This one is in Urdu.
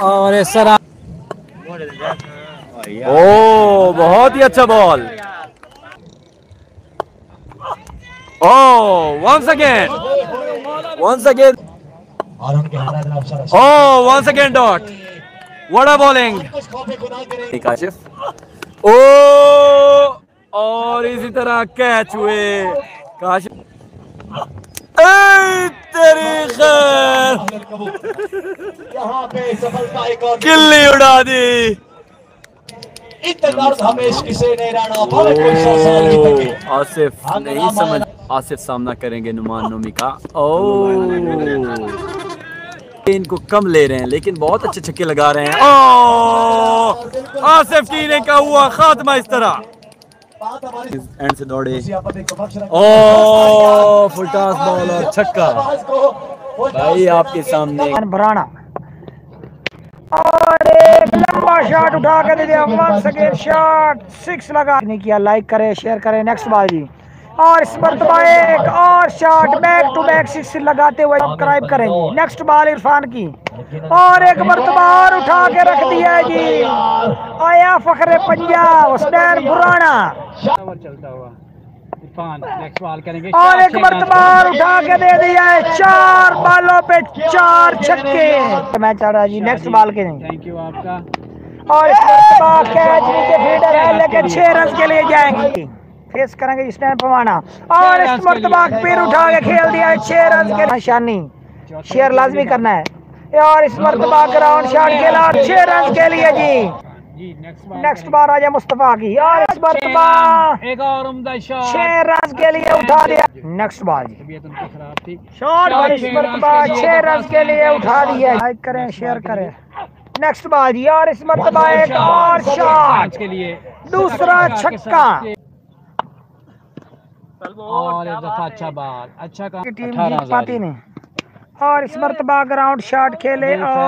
اور اس طرح او بہت ہی اچھا ball. Oh once again once again oh once again dot vada bowling Kashif. او اور اسی طرح کیچ ہوئے۔ کاشف۔ اے! تیری خیر۔ یہاں پہ سفلتا ایک اور کلی اڑا دی۔ انتظار ہمیش کسی نے رانا بھلے کوئی سو سال کی تکی آصف نہیں سمجھ آصف سامنا کریں گے نمان نومی کا۔ او ان کو کم لے رہے ہیں لیکن بہت اچھے چھکے لگا رہے ہیں۔ او آصف ٹینے کا ہوا خاتمہ اس طرح۔ اینڈ سے دوڑے او فل ٹاس بال اور چھکا بھائی آپ کے سامنے برانا اور ایک لمبا شاٹ اٹھا کے دے دیا. ون سیکنڈ شاٹ سکس لگا نہیں کیا. لائک کرے شیئر کرے. نیکسٹ بال جی. اور اس مرتبہ ایک اور shot back to back six لگاتے ہوئے سبسکرائب کریں. نیکسٹ بال عرفان کی. اور ایک مرتبہ اور اٹھا کے رکھ دیا ہے جی. فخر پنجاب حسنین برانا۔ چلتا ہوا۔ اور ایک مرتبہ اور اٹھا کے دے دیا ہے۔ چار بالوں پہ چار چھکے۔ میں چل رہا جی نیکسٹ بال کے نہیں تھینک یو آپ کا۔ اور اس مرتبہ کیچ نیچے فیڈر ہے لیکن چھ رن کے لیے جائیں گے۔ فیس کریں گے اسٹین پوانا اور اس مرتبہ پھر اٹھا کے کھیل دیا ہے چھ رن کے لیے۔ شانی شیئر لازمی کرنا ہے۔ اور اس مرتبہ گراؤنڈ شاٹ کھیلا اور چھ رن کے لیے جی جی۔ نیکسٹ بال نیکسٹ بار مصطفیٰ کی۔ اور اس مرتبہ ایک اور عمدہ شاٹ چھ رن کے لیے اٹھا دیا نیکسٹ بال جی۔ طبیعت ان کی خراب تھی۔ شاٹ اور اس مرتبہ چھ رن کے لیے اٹھا دیا لائک کریں شیئر کریں۔ نیکسٹ بال جی اور اس مرتبہ ایک اور شاٹ پانچ کے لیے۔ دوسرا چھکا۔ اور ایک دفعہ اچھا بال اچھا کام۔ ٹیم جیت پاتی نہیں۔ اور اس مرتبہ گراؤنڈ شاٹ کھیلے اور